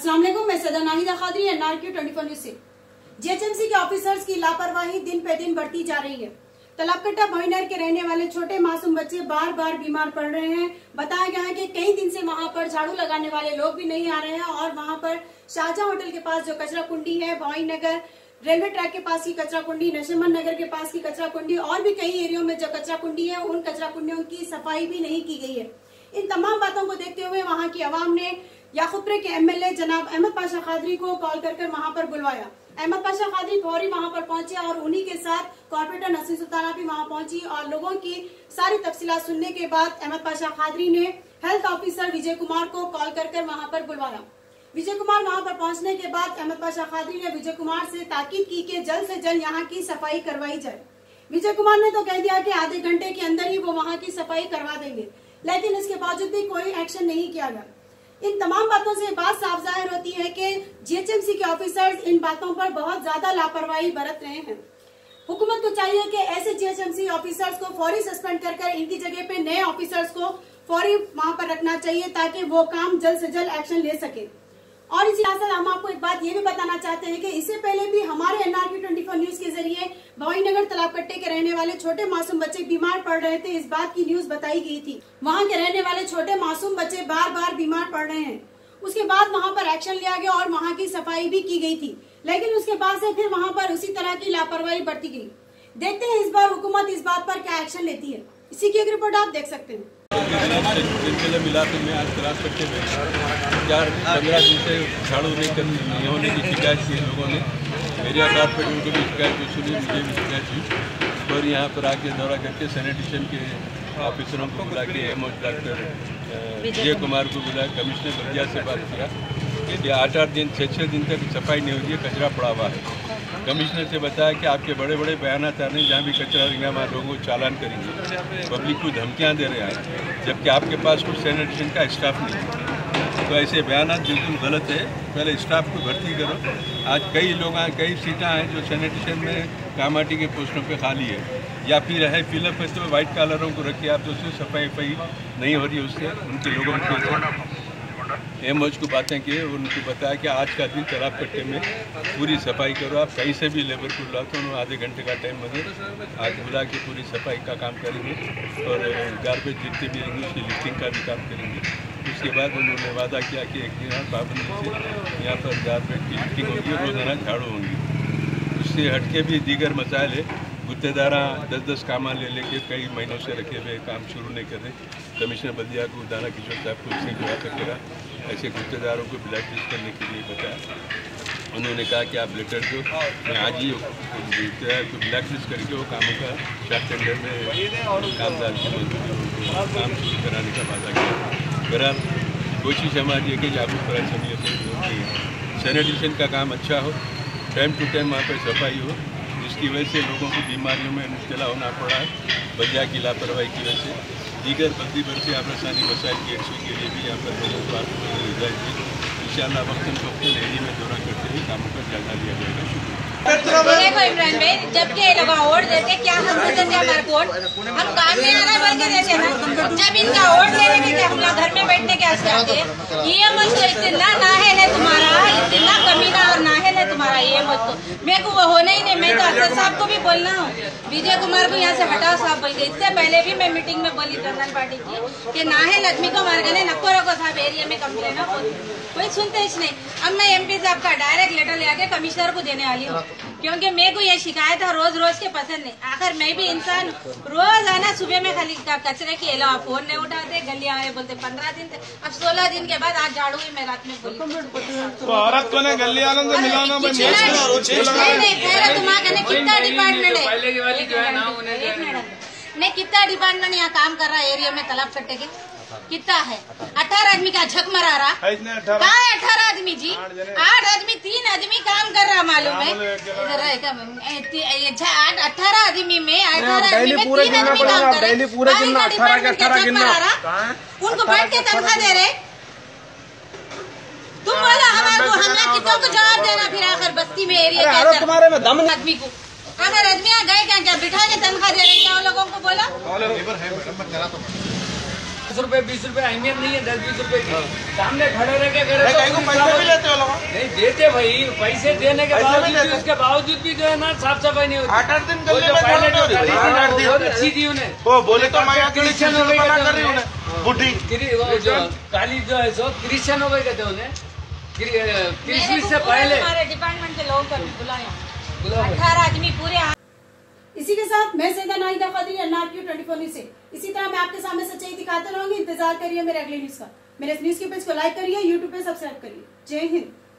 अस्सलाम वालेकुम मैं सदा नाहिदा खादरी एनआरक्यू 24 न्यूज़ से जीएचएमसी के ऑफिसर्स की लापरवाही दिन पे दिन बढ़ती जा रही है। तलाबकट्टा भोईनर के रहने वाले छोटे मासूम बच्चे बार बार बीमार पड़ रहे हैं। बताया गया है कि कई दिन से वहाँ पर झाड़ू लगाने वाले लोग भी नहीं आ रहे हैं और वहाँ पर शाहजहां होटल के पास जो कचरा कुंडी है, भवाई नगर, रेलवे ट्रैक के पास की कचरा कुंडी नशमन नगर के पास की कचरा कुंडी और भी कई एरियो में जो कचरा कुंडी है, उन कचरा कुंडियों की सफ़ाई भी नहीं की गई है। इन तमाम बातों को देखते हुए वहाँ की आवाम ने याकुबरे के एमएलए जनाब अहमद पाशा खादरी को कॉल कर वहाँ पर बुलवाया। अहमद पाशा खादरी फौरी वहाँ पर पहुँचे और उन्हीं के साथ कॉर्पोरेटर नसीर सुल्ताना भी वहाँ पहुँची और लोगों की सारी तफसीलात सुनने के बाद अहमद पाशा खादरी ने हेल्थ ऑफिसर विजय कुमार को कॉल कर कर वहाँ पर बुलवाया। विजय कुमार वहाँ पर पहुँचने के बाद अहमद पाशा खादरी ने विजय कुमार से ताकीद की कि जल्द से जल्द यहाँ की सफ़ाई करवाई जाए। विजय कुमार ने तो कह दिया कि आधे घंटे के अंदर ही वो वहाँ की सफ़ाई करवा देंगे, लेकिन इसके बावजूद भी कोई एक्शन नहीं किया गया। इन तमाम बातों से बात साफ़ ज़ाहिर होती है कि जीएचएमसी के ऑफिसर्स इन बातों पर बहुत ज़्यादा लापरवाही बरत रहे हैं। हुकूमत को चाहिए कि ऐसे जीएचएमसी ऑफिसर्स को फौरी सस्पेंड कर कर इनकी जगह पे नए ऑफिसर्स को फौरी वहाँ पर रखना चाहिए ताकि वो काम जल्द से जल्द एक्शन ले सके। और इसी तरह हम आपको एक बात ये भी बताना चाहते हैं कि इससे पहले भी हमारे ट्वेंटी फोर न्यूज़ के ज़रिए भवाई नगर तालाब कट्टे के रहने वाले छोटे मासूम बच्चे बीमार पड़ रहे थे, इस बात की न्यूज़ बताई गई थी। वहाँ के रहने वाले छोटे मासूम बच्चे बार बार बीमार पड़ रहे हैं। उसके बाद वहाँ पर एक्शन लिया गया और वहाँ की सफ़ाई भी की गई थी। लेकिन उसके बाद से फिर वहाँ पर उसी तरह की लापरवाही बढ़ती गई। देखते हैं इस बार हुकूमत इस बात पर क्या एक्शन लेती है। इसी की एक रिपोर्ट आप देख सकते हैं। मिला के मैं आज तलाश करके में चार पंद्रह दिन से झाड़ू नहीं कर नहीं होने की शिकायत की लोगों ने मेरे कारपेट उनको भी शिकायत की सुनी मुझे भी शिकायत की और यहाँ पर आके दौरा करके सैनिटेशन के ऑफिसरों को बुला के एम डॉक्टर विजय कुमार को बुलाया कमिश्नर बलिया से बात किया कि आठ आठ दिन छः छः दिन तक सफ़ाई नहीं हुई है कचरा पड़ा हुआ है कमिश्नर से बताया कि आपके बड़े बड़े बयान आ रहे हैं जहाँ भी कचरा रहेंगे वहाँ लोगों को चालान करेंगे। पब्लिक को धमकियाँ दे रहे हैं जबकि आपके पास कुछ सैनिटेशन का स्टाफ नहीं है। तो ऐसे बयान बिल्कुल गलत है। पहले स्टाफ को भर्ती करो। आज कई लोग हैं कई सीटें हैं जो सैनिटेशन में कामाटी के पोस्टों पे खाली है। या फिर है फिलअप है तो वाइट कॉलरों को रखिए आप तो सफ़ाई वफाई नहीं हो रही उससे, उनके लोगों की एम को बातें की उनको बताया कि आज का दिन तालाब कट्टे में पूरी सफ़ाई करो। आप कहीं से भी लेबर को बुलाते हो, आधे घंटे का टाइम बने आज बुला के पूरी सफ़ाई का काम करेंगे और गार्बेज जितने भी रहेंगे, उसकी लिफ्टिंग का भी काम करेंगे। उसके बाद उन्होंने वादा किया कि एक दिन पाबंदी से यहाँ पर गार्बेज की लिफ्टिंग होगी और रोज़ाना झाड़ू होंगी। उससे हटके भी दीगर मसाइल है। गुत्तेदारा दस दस कामा ले लेके कई महीनों से रखे हुए काम शुरू नहीं कर रहे। कमिश्नर बलिया को दाना किशोर साहब को उससे जुड़ा कर ऐसे गुत्तेदारों को ब्लैक लिस्ट करने के लिए बताया। उन्होंने कहा कि आप लेटर दो मैं आज ही गुत्तेदार को ब्लैक लिस्ट करके वो कामों का शार्ट टेंडर में कामदार की मंजूरी काम शुरू कराने का वादा किया। बहरहाल, कोशिश हमारी है कि जागरूक समिति से सैनिटेशन का काम अच्छा हो। टाइम टू टाइम वहाँ पर सफ़ाई हो। जिसकी वजह से लोगों को बीमारियों में मुश्किल होना पड़ा। है बलिया की लापरवाही की वजह से। दीगर बल्दी बढ़ती आबरसानी वसाइल की एक्शन के लिए भी यहाँ पर लोगों को हिदायत दी इन शाला वक्ता वक्ता एरिया में दौरा करते हुए कामों का जायजा लिया जाएगा। देखो जबकि लोग वोट देते क्या हमारे वोट हम काम में आना बोल के देते ना। जब इनका वोट हम लोग घर में बैठने के ये मुझको इतना नाहे है तुम्हारा, इतना और नाहे है तुम्हारा ये मुझको। मेरे को वो ही अफसर साहब को भी बोलना हूँ। विजय कुमार को यहाँ से हटाओ साहब बोल के इससे पहले भी मैं मीटिंग में बोली जनरल पार्टी की कि नाहे आदमी को मार गए नको रखो साहब एरिया में कंप्लेन कोई सुनते ही नहीं। अब मैं एमपी साहब का डायरेक्ट लेटर ले आके कमिश्नर को देने वाली हूँ क्योंकि मेरे को ये शिकायत है रोज रोज के पसंद नहीं। आखिर मैं भी इंसान रोज आना सुबह में खाली कचरे की अलावा फ़ोन नहीं उठाते गलिया आए बोलते पंद्रह दिन अब सोलह दिन के बाद आज झाड़ू हुई मैं रात में बोली। तो औरत को गली वालों से मिलाना नहीं नहीं पहले कितना डिपार्टमेंट है एक मिनट मैं कितना डिपार्टमेंट यहाँ काम कर रहा है एरिया में तालाब कट्टे के? कितना है? अठारह आदमी का झक मरा रहा कहा है अठारह आदमी जी? आठ आदमी तीन आदमी काम कर रहा मालूम है? अठारह आदमी में अठारह आदमी में तीन आदमी काम कर रहे पूरे दिन में का अठारह मरा रहा। उनको बैठ के तनख्वाह दे रहे। तुम बोला हमारे को हमला कितों को जवाब देना फिर आखिर बस्ती में एरिया तुम्हारे में दम आदमी को। अगर आदमी गए क्या क्या बिठा के तनख्वाह दे रहे क्या लोगों को बोला? दस रुपए बीस रुपए अहमियत नहीं है दस बीस रुपए की। सामने खड़े रह के अगर देते हो लोग। नहीं देते भाई। पैसे देने के बावजूद भी उसके बावजूद भी जो है ना साफ़ सफ़ाई नहीं होती। आठ आठ दिन। बहुत अच्छी थी उन्हें। वो बोले तो क्रिश्चियन हो कर हूँ बुढ़ी जो काली जो है सो क्रिश्चियन हो गए कहते उन्हें। क्रिसमस से पहले। हमारे डिपार्टमेंट के लोग कर बुलाया। अठारह आदमी पूरे इसी के साथ मैं Saida Nahida Khadri NRQ twenty four news से। इसी तरह मैं आपके सामने सच्चाई दिखाते रहूँगी। इंतज़ार करिए मेरे अगले न्यूज़ का। मेरे इस न्यूज़ के पेज को लाइक करिए यूट्यूब पे सब्सक्राइब करिए। जय हिंद।